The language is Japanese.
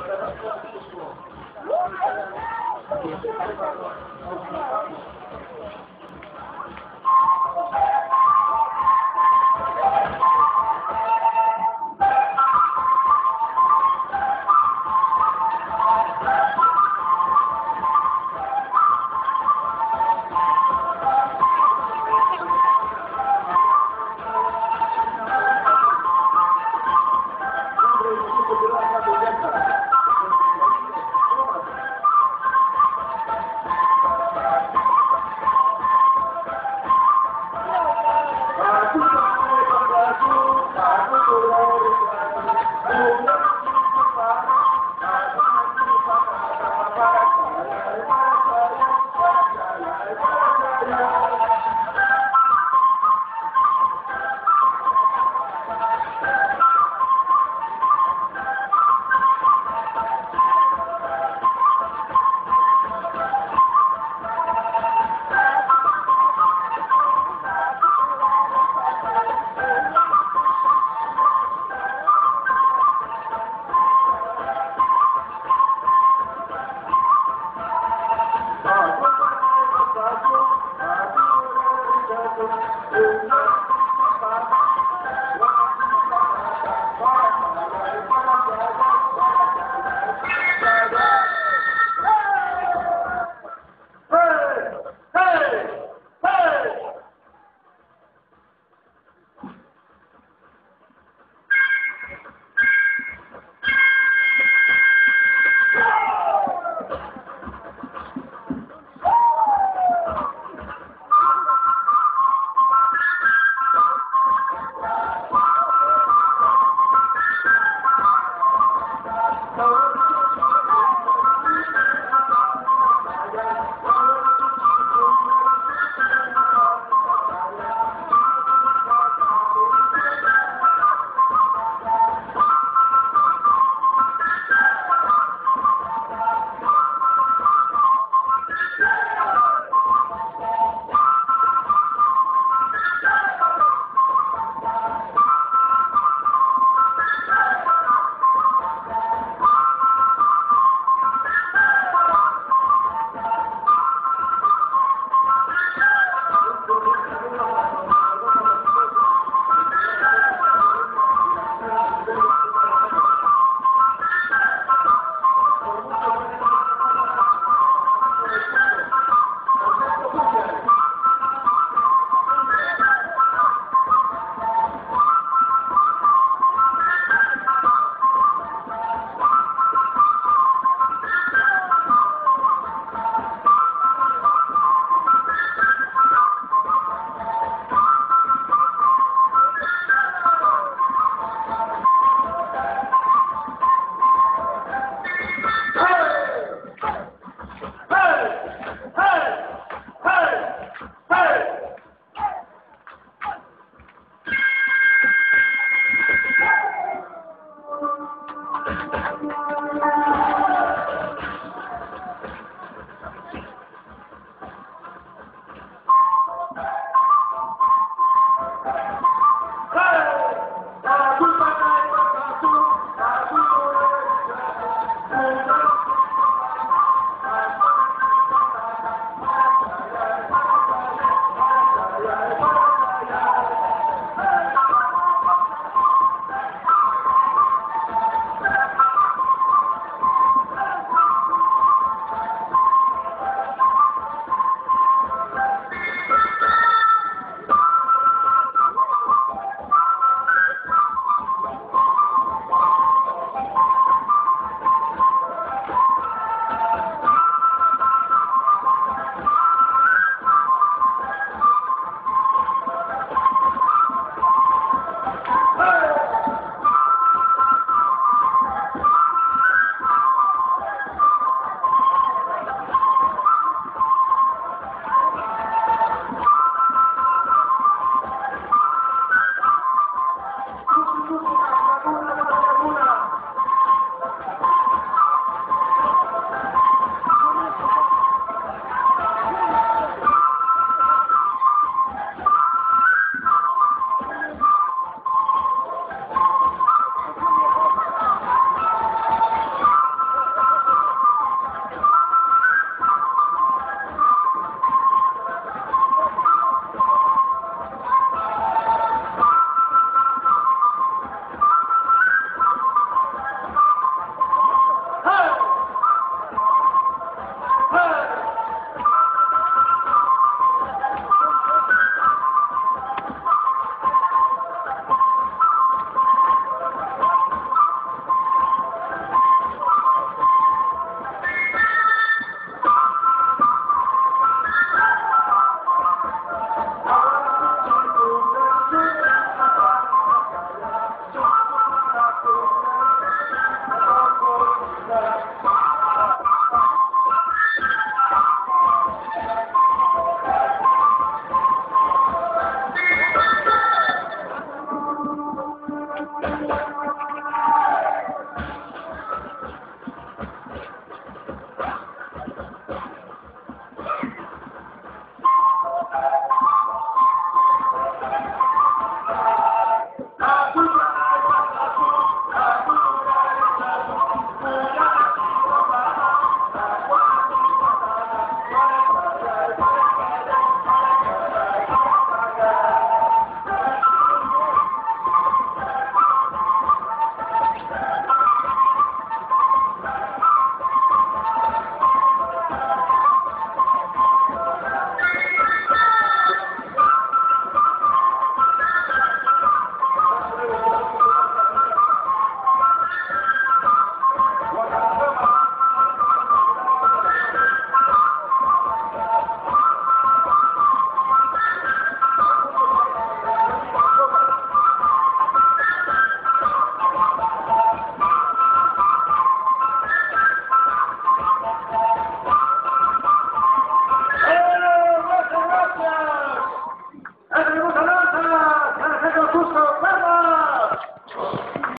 Thank you. So